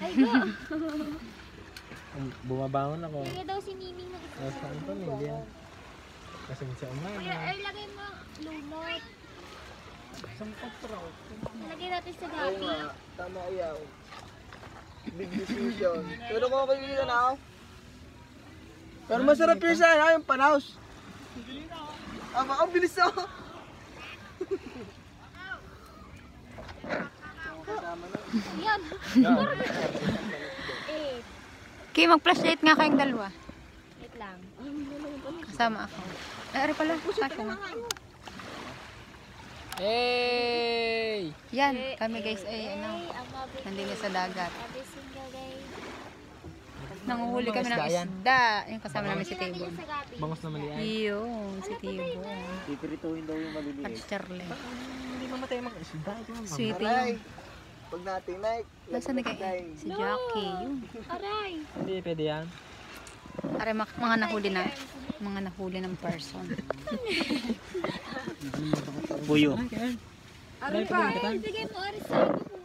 Ay, go. Um, Bumabangon ako. Kaya daw si Miming ng isa. Tapos ang pamilya. Kasi sa umaga. ay, lagay mo lumot. Sampag traw. Lagay natin sa gabi. Tama ayaw. Big decision. Pero kung kaibigan ako. Pero masarap yun sana, yung panaus. Ah, baka bilis ako. Yan. Eh, Okay, mag-flashlight nga kayong dalawa. wait lang. Kasama ako. Ay, ari pala. Kasya na. Hey! Yan, kami guys ay ano, ang mabig. nandito sa dagat. Nanguhuli kami ng Isda. Yung kasama namin si Tibon. Bangos na malian. Yun, si Tibon. Pipirituhin daw yung maliliit. At Charlie. Hindi mamatay mga isda. Ito Pag natin like, Nasaan na kayo? Si Jackie. Yun. Aray. Hindi pwede yan. Aray, mga nahuli na. Mga nahuli ng person. Puyo. Aray, bigay mo, Aray, sa.